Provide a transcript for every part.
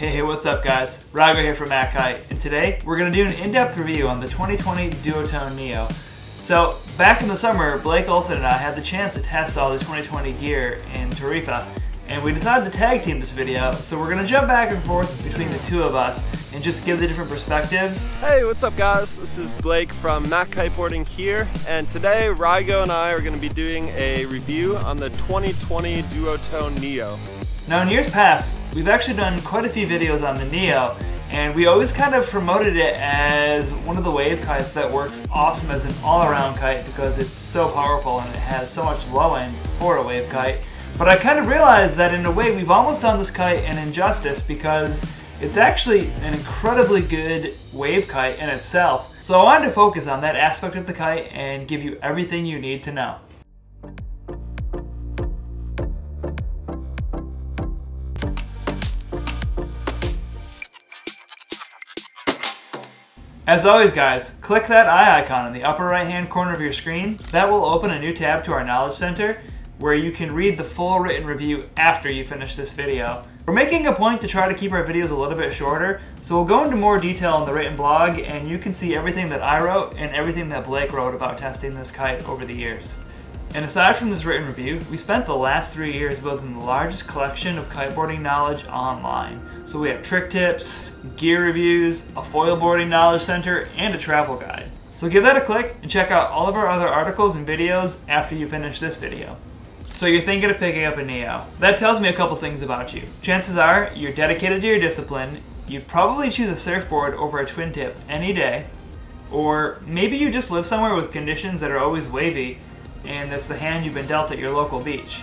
Hey, hey, what's up guys? Rygo here from MacKite, and today we're going to do an in-depth review on the 2020 Duotone Neo. So, back in the summer, Blake Olson and I had the chance to test all the 2020 gear in Tarifa, and we decided to tag team this video, so we're going to jump back and forth between the two of us and just give the different perspectives. Hey, what's up guys? This is Blake from Mac Kiteboarding here, and today Rygo and I are going to be doing a review on the 2020 Duotone Neo. Now in years past, we've actually done quite a few videos on the Neo, and we always kind of promoted it as one of the wave kites that works awesome as an all-around kite because it's so powerful and it has so much low end for a wave kite. But I kind of realized that in a way we've almost done this kite an injustice because it's actually an incredibly good wave kite in itself. So I wanted to focus on that aspect of the kite and give you everything you need to know. As always guys, click that eye icon in the upper right hand corner of your screen. That will open a new tab to our Knowledge Center where you can read the full written review after you finish this video. We're making a point to try to keep our videos a little bit shorter, so we'll go into more detail in the written blog and you can see everything that I wrote and everything that Blake wrote about testing this kite over the years. And aside from this written review, we spent the last three years building the largest collection of kiteboarding knowledge online. So we have trick tips, gear reviews, a foil boarding knowledge center, and a travel guide. So give that a click and check out all of our other articles and videos after you finish this video. So you're thinking of picking up a Neo. That tells me a couple things about you. Chances are you're dedicated to your discipline, you'd probably choose a surfboard over a twin tip any day, or maybe you just live somewhere with conditions that are always wavy and that's the hand you've been dealt at your local beach.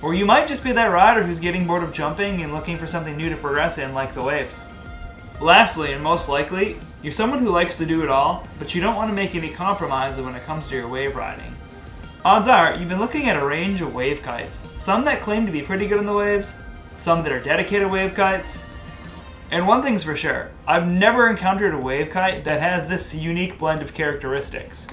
Or you might just be that rider who's getting bored of jumping and looking for something new to progress in like the waves. Lastly, and most likely, you're someone who likes to do it all, but you don't want to make any compromises when it comes to your wave riding. Odds are, you've been looking at a range of wave kites, some that claim to be pretty good in the waves, some that are dedicated wave kites, and one thing's for sure, I've never encountered a wave kite that has this unique blend of characteristics.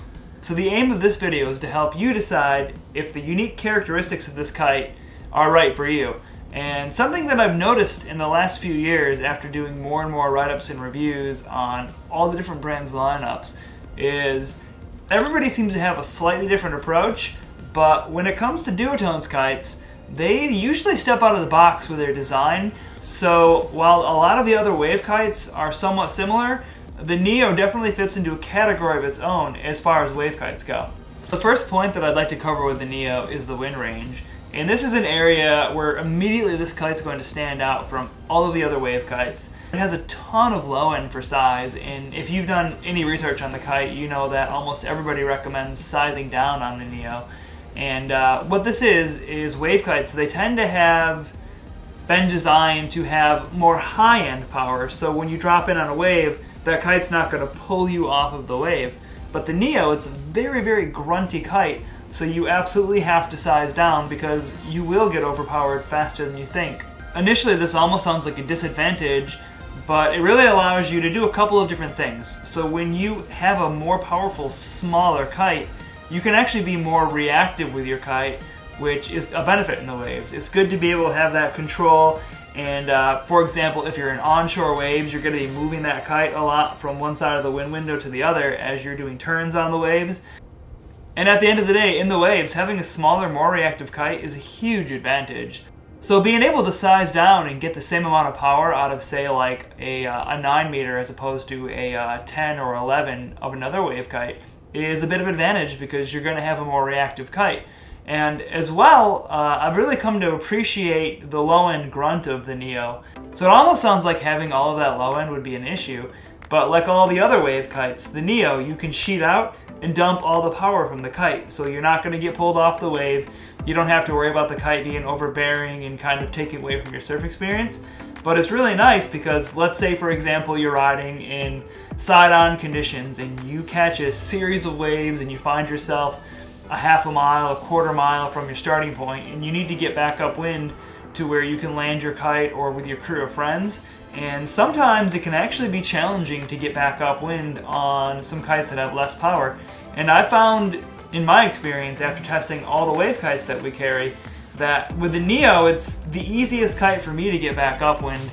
So the aim of this video is to help you decide if the unique characteristics of this kite are right for you. And something that I've noticed in the last few years after doing more and more write-ups and reviews on all the different brands lineups is everybody seems to have a slightly different approach, but when it comes to Duotone's kites, they usually step out of the box with their design. So while a lot of the other wave kites are somewhat similar, the Neo definitely fits into a category of its own as far as wave kites go. The first point that I'd like to cover with the Neo is the wind range. And this is an area where immediately this kite's going to stand out from all of the other wave kites. It has a ton of low end for size, and if you've done any research on the kite, you know that almost everybody recommends sizing down on the Neo. And uh, what this is, is wave kites, they tend to have been designed to have more high-end power, so when you drop in on a wave, that kite's not to pull you off of the wave. But the Neo, it's a very, very grunty kite, so you absolutely have to size down because you will get overpowered faster than you think. Initially, this almost sounds like a disadvantage, but it really allows you to do a couple of different things. So when you have a more powerful, smaller kite, you can actually be more reactive with your kite, which is a benefit in the waves. It's good to be able to have that control and uh, for example, if you're in onshore waves, you're going to be moving that kite a lot from one side of the wind window to the other as you're doing turns on the waves. And at the end of the day, in the waves, having a smaller, more reactive kite is a huge advantage. So being able to size down and get the same amount of power out of, say, like a, uh, a 9 meter as opposed to a uh, 10 or 11 of another wave kite is a bit of advantage because you're going to have a more reactive kite. And as well, uh, I've really come to appreciate the low end grunt of the Neo. So it almost sounds like having all of that low end would be an issue, but like all the other wave kites, the Neo, you can sheet out and dump all the power from the kite. So you're not gonna get pulled off the wave. You don't have to worry about the kite being overbearing and kind of taking away from your surf experience. But it's really nice because let's say, for example, you're riding in side-on conditions and you catch a series of waves and you find yourself a half a mile, a quarter mile from your starting point, and you need to get back upwind to where you can land your kite or with your crew of friends. And sometimes it can actually be challenging to get back upwind on some kites that have less power. And I found, in my experience, after testing all the wave kites that we carry, that with the Neo, it's the easiest kite for me to get back upwind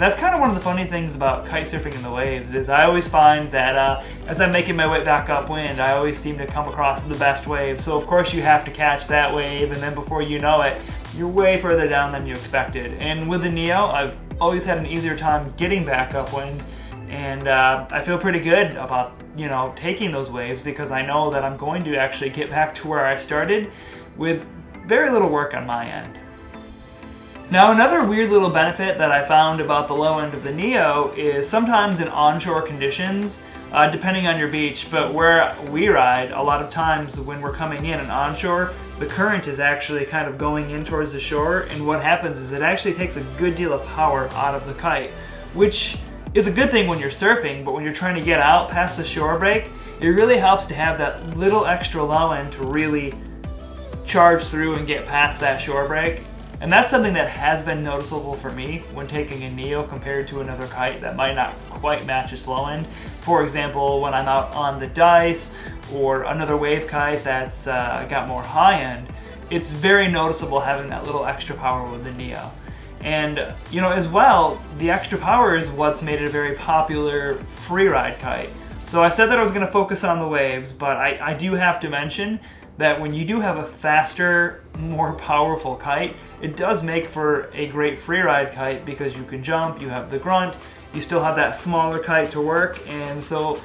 And that's kind of one of the funny things about kite surfing in the waves is I always find that uh, as I'm making my way back upwind, I always seem to come across the best wave. So of course you have to catch that wave and then before you know it, you're way further down than you expected. And with the Neo, I've always had an easier time getting back upwind and uh, I feel pretty good about you know taking those waves because I know that I'm going to actually get back to where I started with very little work on my end. Now another weird little benefit that I found about the low end of the Neo is sometimes in onshore conditions, uh, depending on your beach, but where we ride, a lot of times when we're coming in and onshore, the current is actually kind of going in towards the shore, and what happens is it actually takes a good deal of power out of the kite, which is a good thing when you're surfing, but when you're trying to get out past the shore break, it really helps to have that little extra low end to really charge through and get past that shore break. And that's something that has been noticeable for me when taking a Neo compared to another kite that might not quite match its low end. For example, when I'm out on the Dice or another wave kite that's uh, got more high end, it's very noticeable having that little extra power with the Neo. And, you know, as well, the extra power is what's made it a very popular freeride kite. So I said that I was going to focus on the waves, but I, I do have to mention that when you do have a faster, more powerful kite, it does make for a great freeride kite because you can jump, you have the grunt, you still have that smaller kite to work, and so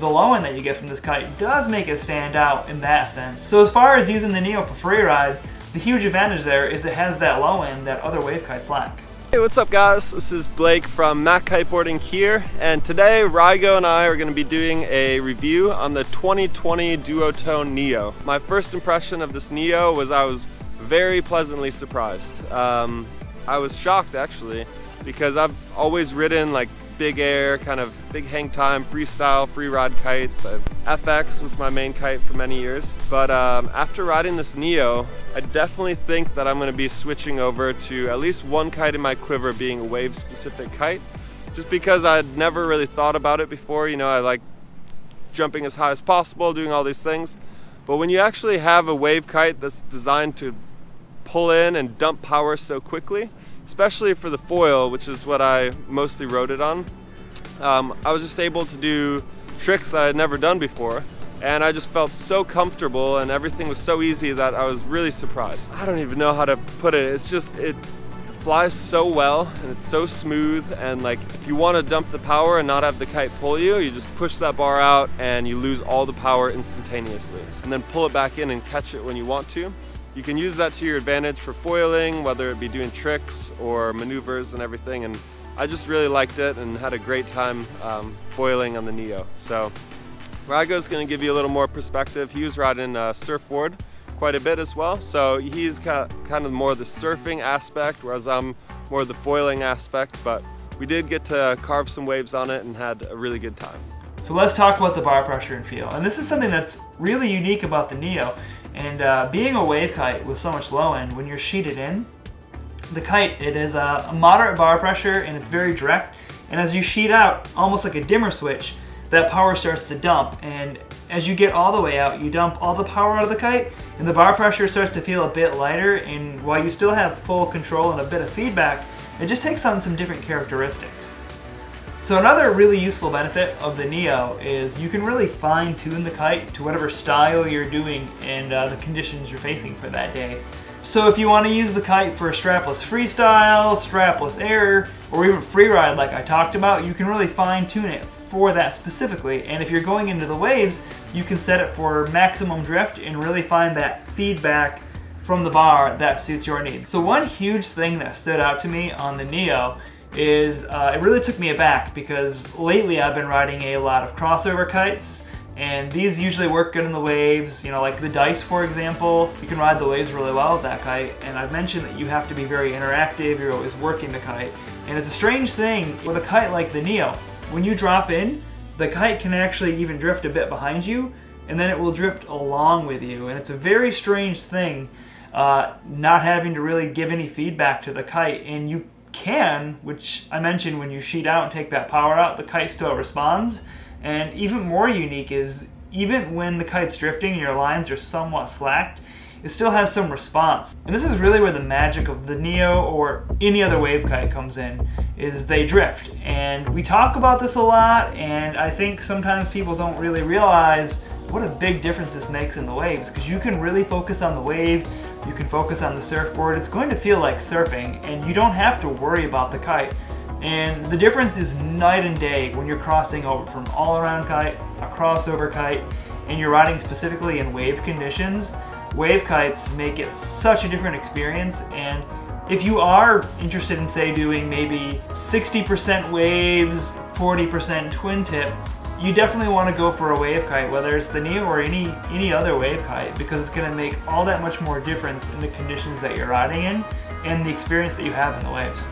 the low end that you get from this kite does make it stand out in that sense. So as far as using the Neo for freeride, the huge advantage there is it has that low end that other wave kites lack. Hey, what's up guys? This is Blake from Mac Kiteboarding here, and today Rygo and I are going to be doing a review on the 2020 Duotone Neo. My first impression of this Neo was I was very pleasantly surprised. Um, I was shocked actually, because I've always ridden like big air, kind of big hang time, freestyle, freeride kites. I've, FX was my main kite for many years. But um, after riding this Neo, I definitely think that I'm gonna be switching over to at least one kite in my quiver being a wave specific kite. Just because I'd never really thought about it before. You know, I like jumping as high as possible, doing all these things. But when you actually have a wave kite that's designed to pull in and dump power so quickly, especially for the foil, which is what I mostly rode it on. Um, I was just able to do tricks that I had never done before and I just felt so comfortable and everything was so easy that I was really surprised. I don't even know how to put it. It's just, it flies so well and it's so smooth and like if you want to dump the power and not have the kite pull you, you just push that bar out and you lose all the power instantaneously. And then pull it back in and catch it when you want to. You can use that to your advantage for foiling, whether it be doing tricks or maneuvers and everything. And I just really liked it and had a great time um, foiling on the Neo. So Rygo's gonna give you a little more perspective. He was riding a surfboard quite a bit as well. So he's kind of more the surfing aspect, whereas I'm more the foiling aspect, but we did get to carve some waves on it and had a really good time. So let's talk about the bar pressure and feel. And this is something that's really unique about the Neo. And uh, being a wave kite with so much low end, when you're sheeted in, the kite, it is a, a moderate bar pressure and it's very direct. And as you sheet out, almost like a dimmer switch, that power starts to dump. And as you get all the way out, you dump all the power out of the kite and the bar pressure starts to feel a bit lighter. And while you still have full control and a bit of feedback, it just takes on some different characteristics. So another really useful benefit of the Neo is you can really fine tune the kite to whatever style you're doing and uh, the conditions you're facing for that day. So if you want to use the kite for a strapless freestyle, strapless air, or even freeride like I talked about, you can really fine tune it for that specifically. And if you're going into the waves, you can set it for maximum drift and really find that feedback from the bar that suits your needs. So one huge thing that stood out to me on the Neo is uh, it really took me aback because lately I've been riding a lot of crossover kites and these usually work good in the waves, you know, like the Dice, for example. You can ride the waves really well with that kite, and I've mentioned that you have to be very interactive, you're always working the kite. And it's a strange thing with a kite like the Neo. When you drop in, the kite can actually even drift a bit behind you, and then it will drift along with you. And it's a very strange thing, uh, not having to really give any feedback to the kite, and you can, which I mentioned when you sheet out and take that power out, the kite still responds. And even more unique is even when the kite's drifting and your lines are somewhat slacked, it still has some response. And this is really where the magic of the Neo or any other wave kite comes in, is they drift. And we talk about this a lot, and I think sometimes people don't really realize what a big difference this makes in the waves, because you can really focus on the wave, you can focus on the surfboard, it's going to feel like surfing, and you don't have to worry about the kite. And the difference is night and day when you're crossing over from all around kite, a crossover kite, and you're riding specifically in wave conditions. Wave kites make it such a different experience and if you are interested in say doing maybe 60% waves, 40% twin tip, you definitely want to go for a wave kite, whether it's the Neo or any, any other wave kite, because it's going to make all that much more difference in the conditions that you're riding in and the experience that you have in the waves.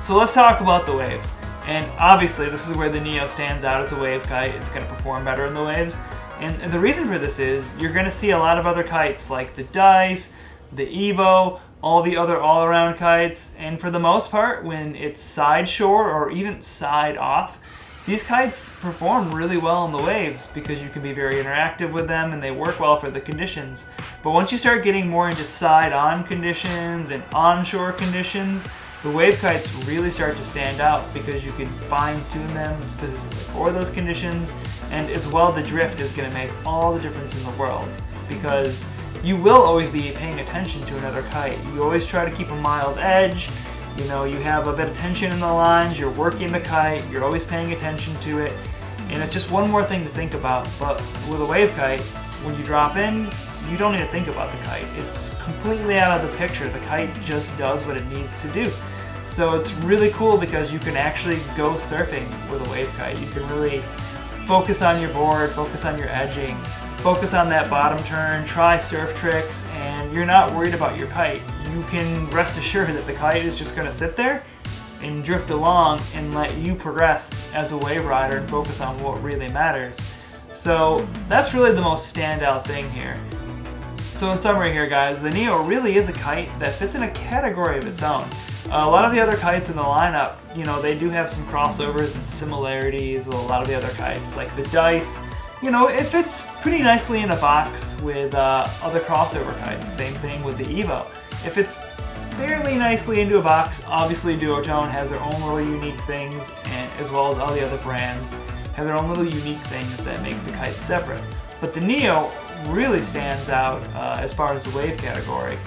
So let's talk about the waves. And obviously this is where the Neo stands out. It's a wave kite. It's going to perform better in the waves. And, and the reason for this is you're going to see a lot of other kites like the Dice, the Evo, all the other all-around kites. And for the most part, when it's side shore or even side off, these kites perform really well on the waves because you can be very interactive with them and they work well for the conditions. But once you start getting more into side-on conditions and onshore conditions, the wave kites really start to stand out because you can fine tune them specifically for those conditions and as well the drift is going to make all the difference in the world because you will always be paying attention to another kite. You always try to keep a mild edge, you know, you have a bit of tension in the lines, you're working the kite, you're always paying attention to it, and it's just one more thing to think about. But with a wave kite, when you drop in, you don't even think about the kite. It's completely out of the picture. The kite just does what it needs to do. So it's really cool because you can actually go surfing with a wave kite. You can really focus on your board, focus on your edging, focus on that bottom turn, try surf tricks, and you're not worried about your kite. You can rest assured that the kite is just going to sit there and drift along and let you progress as a wave rider and focus on what really matters. So that's really the most standout thing here. So in summary here guys, the Neo really is a kite that fits in a category of its own. A lot of the other kites in the lineup, you know, they do have some crossovers and similarities with a lot of the other kites, like the Dice. You know, it fits pretty nicely in a box with uh, other crossover kites. Same thing with the Evo. It it's fairly nicely into a box. Obviously, Duotone has their own little unique things, and as well as all the other brands have their own little unique things that make the kite separate. But the Neo really stands out uh, as far as the wave category.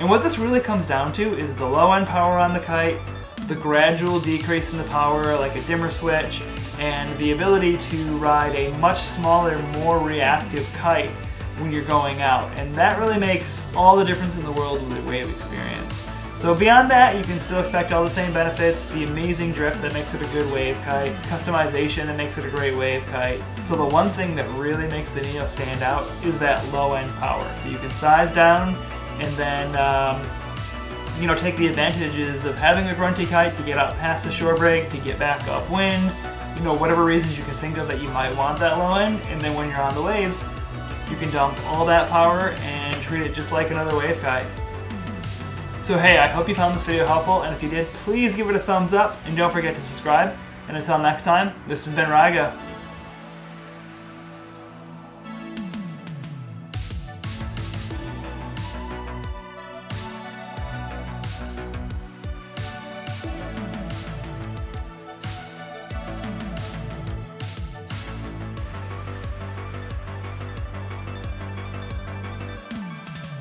And what this really comes down to is the low end power on the kite, the gradual decrease in the power like a dimmer switch, and the ability to ride a much smaller, more reactive kite when you're going out. And that really makes all the difference in the world with the wave experience. So beyond that, you can still expect all the same benefits, the amazing drift that makes it a good wave kite, customization that makes it a great wave kite. So the one thing that really makes the Neo stand out is that low end power. So you can size down and then um, you know take the advantages of having a grunty kite to get out past the shore break, to get back upwind, you know whatever reasons you can think of that you might want that low end, and then when you're on the waves, you can dump all that power and treat it just like another wave kite. So hey, I hope you found this video helpful, and if you did, please give it a thumbs up, and don't forget to subscribe. And until next time, this has been Rygo.